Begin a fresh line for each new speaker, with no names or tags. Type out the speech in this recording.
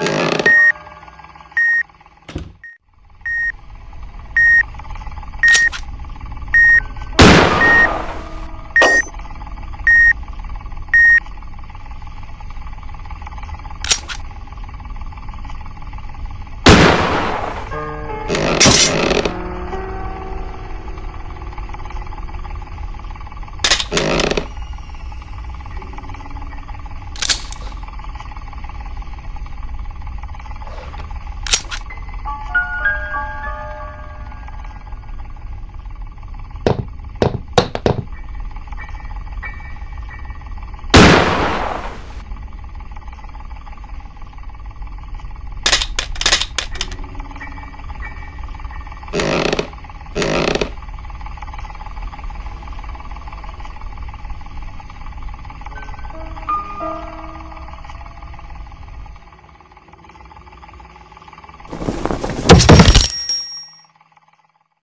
Yeah.